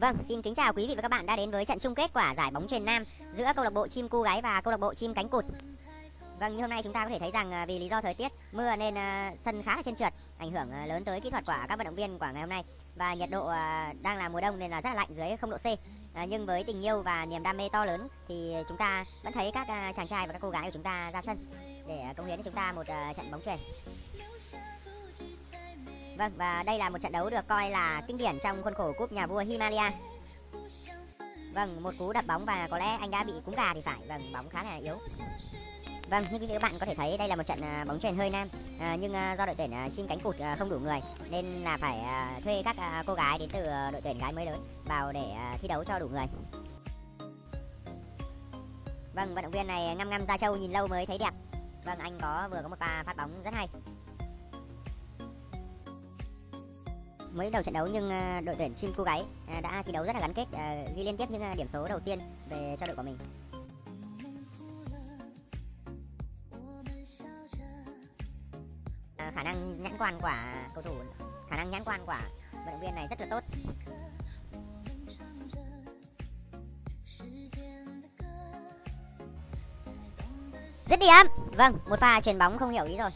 Vâng, xin kính chào quý vị và các bạn đã đến với trận chung kết quả giải bóng truyền nam giữa câu lạc bộ chim cu gáy và câu lạc bộ chim cánh cụt. Vâng, như hôm nay chúng ta có thể thấy rằng à, vì lý do thời tiết mưa nên à, sân khá là trơn trượt, ảnh hưởng à, lớn tới kỹ thuật của các vận động viên của ngày hôm nay và nhiệt độ đang là mùa đông nên là rất là lạnh dưới 0 độ C. À, nhưng với tình yêu và niềm đam mê to lớn thì chúng ta vẫn thấy các chàng trai và các cô gái của chúng ta ra sân để cống hiến cho chúng ta một trận bóng truyền. Vâng và đây là một trận đấu được coi là kinh điển trong khuôn khổ cúp nhà vua Himalaya. Vâng, một cú đập bóng và có lẽ anh đã bị cúng gà thì phải. Vâng, bóng khá là yếu. Vâng, như các bạn có thể thấy đây là một trận à, bóng truyền hơi nam à, nhưng à, do đội tuyển à, chim cánh cụt không đủ người nên là phải thuê các cô gái đến từ đội tuyển gái mới lớn vào để thi đấu cho đủ người. Vâng, vận động viên này ngăm ngăm ra châu nhìn lâu mới thấy đẹp. Vâng, anh có vừa có một pha phát bóng rất hay. Mới đầu trận đấu nhưng à, đội tuyển chim cu gáy à, đã thi đấu rất là gắn kết à, ghi liên tiếp những điểm số đầu tiên về cho đội của mình. Khả năng nhãn quan của cầu thủ, khả năng nhãn quan của vận động viên này rất là tốt. Dứt điểm vâng một pha chuyền bóng không hiểu ý rồi.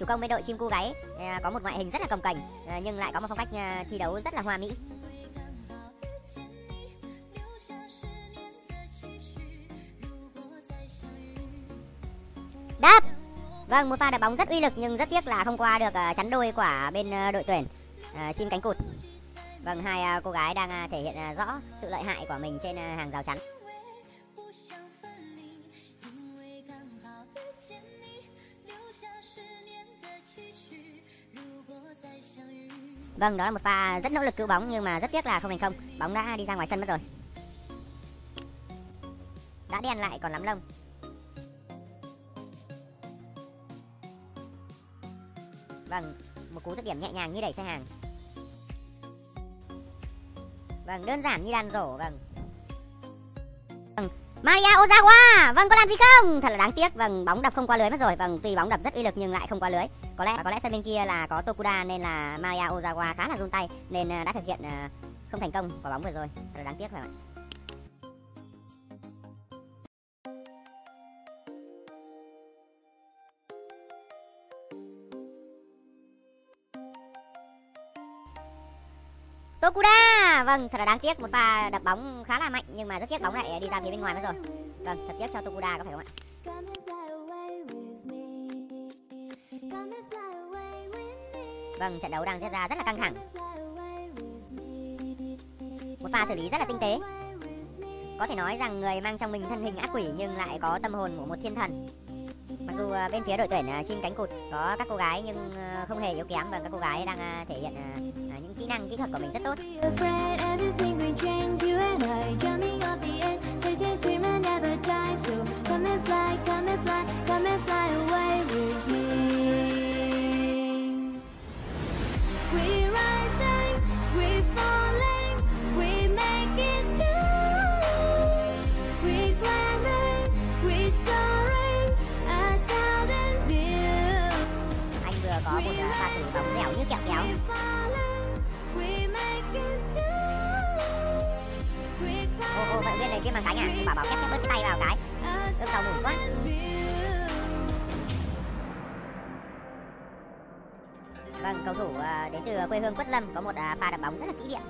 Chủ công bên đội chim cu gáy à, có một ngoại hình rất là cồng cảnh à, nhưng lại có một phong cách à, thi đấu rất là hoa mỹ. Đáp! Vâng một pha đá bóng rất uy lực nhưng rất tiếc là không qua được chắn đôi của bên đội tuyển chim cánh cụt. Vâng hai cô gái đang thể hiện rõ sự lợi hại của mình trên hàng rào chắn. Vâng, đó là một pha rất nỗ lực cứu bóng nhưng mà rất tiếc là không thành công. Bóng đã đi ra ngoài sân mất rồi. Đã đen lại còn lắm lông. Vâng, một cú dứt điểm nhẹ nhàng như đẩy xe hàng. Vâng, đơn giản như đàn rổ, vâng. Maria Ozawa, vâng có làm gì không? Thật là đáng tiếc, vâng bóng đập không qua lưới mất rồi, vâng tuy bóng đập rất uy lực nhưng lại không qua lưới. Có lẽ có lẽ sân bên kia là có Tokuda nên là Maria Ozawa khá là run tay nên ờ, đã thực hiện ờ, không thành công quả bóng vừa rồi. Thật là đáng tiếc phải không ạ? Tokuda Vâng, thật là đáng tiếc Một pha đập bóng khá là mạnh Nhưng mà rất tiếc bóng lại đi ra phía bên ngoài mất rồi Vâng, thật tiếc cho Tokuda có phải không ạ Vâng, trận đấu đang diễn ra rất là căng thẳng. Một pha xử lý rất là tinh tế. Có thể nói rằng người mang trong mình thân hình ác quỷ nhưng lại có tâm hồn của một thiên thần. Mặc dù à, bên phía đội tuyển à, chim cánh cụt có các cô gái nhưng à, không hề yếu kém và các cô gái đang thể hiện kỹ năng kỹ thuật của mình rất tốt. Kia bằng cánh à bảo bảo kép bớt cái tay vào cái. Ước cầu đủ quá. Vâng cầu thủ à, đến từ quê hương quất lâm có một à, pha đập bóng rất là kỹ điện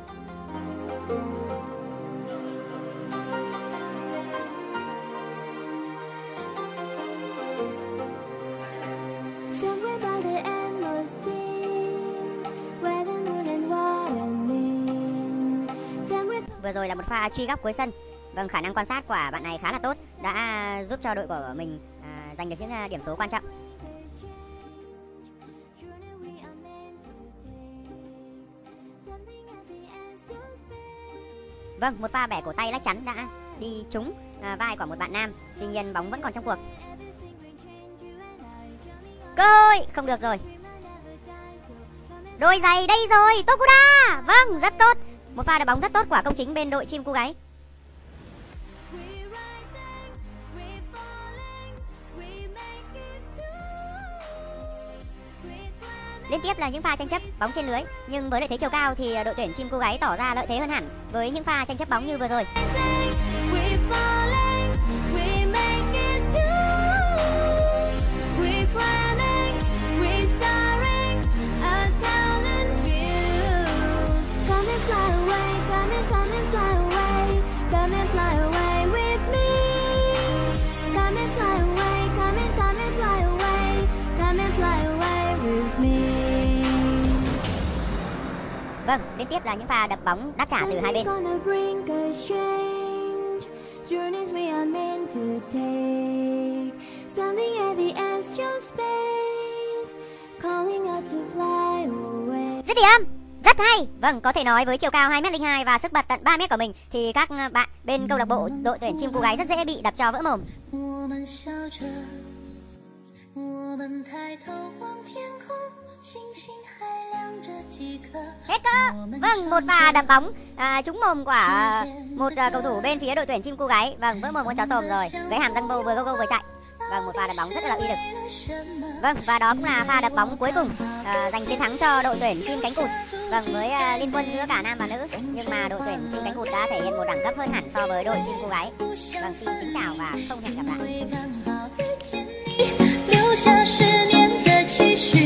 Vừa rồi là một pha truy góc cuối sân Vâng, khả năng quan sát của bạn này khá là tốt, đã giúp cho đội của mình à, giành được những à, điểm số quan trọng. Vâng, một pha bẻ cổ tay lách chắn đã đi trúng à, vai của một bạn nam, tuy nhiên bóng vẫn còn trong cuộc. Cơ hội, không được rồi. Đôi giày đây rồi, Tokuda. Vâng, rất tốt. Một pha đá bóng rất tốt của công chính bên đội chim cô gáy. Liên tiếp là những pha tranh chấp bóng trên lưới, nhưng với lợi thế chiều cao thì à, đội tuyển chim cô gái tỏ ra lợi thế hơn hẳn với những pha tranh chấp bóng như vừa rồi. Vâng, liên tiếp là những pha đập bóng đáp trả từ hai bên. Dứt điểm! Rất hay. Vâng, có thể nói với chiều cao 2m02 và sức bật tận 3m của mình thì các bạn bên câu lạc bộ đội tuyển chim cô gái rất dễ bị đập cho vỡ mồm. Hết cơ. Vâng, một pha đập bóng à, trúng mồm của một à, cầu thủ bên phía đội tuyển chim cô gái. Vâng, vỡ mồm con chó tôm rồi. Với hàm răng bầu vừa go go vừa chạy. Vâng, một pha đập bóng rất là uy lực. Vâng, và đó cũng là pha đập bóng cuối cùng à, giành chiến thắng cho đội tuyển chim cánh cụt. Vâng, với à, liên quân giữa cả nam và nữ, nhưng mà đội tuyển chim cánh cụt đã thể hiện một đẳng cấp hơn hẳn so với đội chim cô gái. Vâng, xin kính chào và không hẹn gặp lại. 留下十年的期许